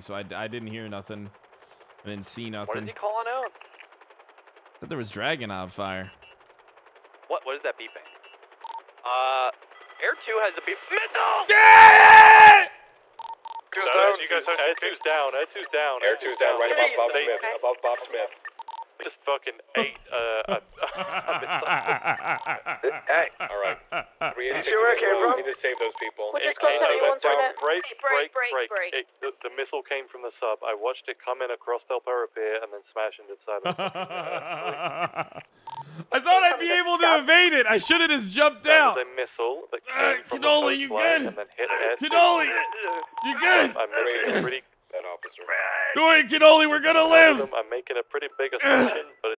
so I, I didn't hear nothing. I didn't see nothing. What is nothing. he calling out? Thought there was dragon on fire. What? What is that beeping? Uh, Air 2 has a beep. Missile! Down, you guys are, Air 2's down, Air 2's down. Air 2's down right above Bob Smith. Above Bob Smith. just fucking ate uh, a, a missile. Hey, all right. Three You see where it came from? We need to save those people. We're just It came close over everyone's down, gonna- break, break, break, break, break. break. It, the, the missile came from the sub. I watched it come in across Del Perro Pier and then smash into the side of the I thought I'd be able to evade it. I should have just jumped That out. was a missile that Uh, came from Cannoli, the you coastline good? and then hit Air 2. Cannoli, you good? I'm making a pretty, That officer. Go ahead, Cannoli, we're gonna live. I'm making a pretty big assumption, but